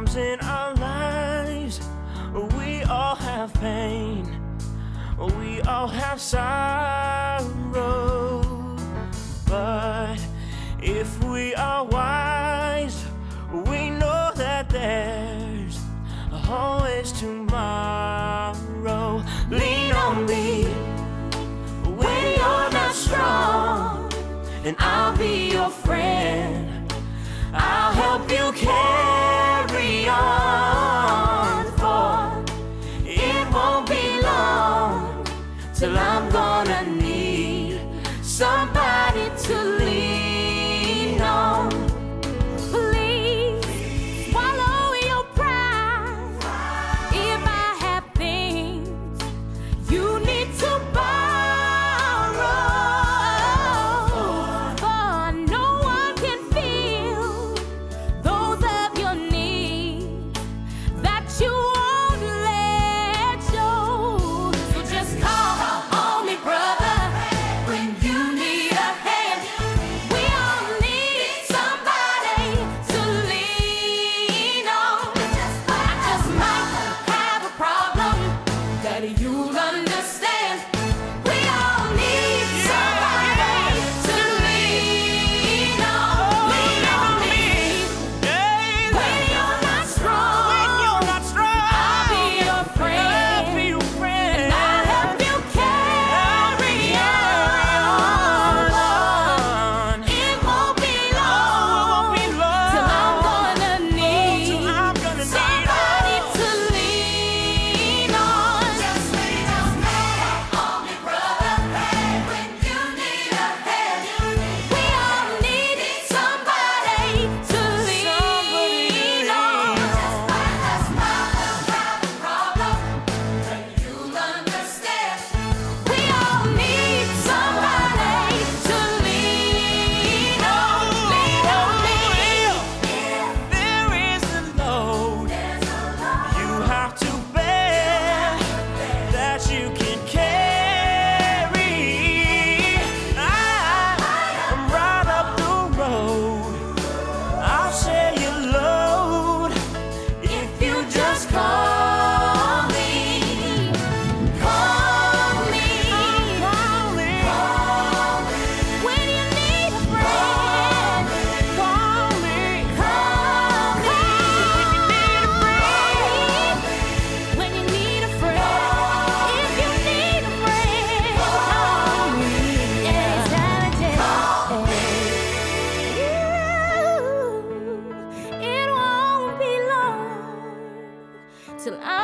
times in our lives we all have pain, we all have sorrow. But if we are wise, we know that there's always tomorrow. Lean on me when you're not strong, and I'll be your friend. till I and I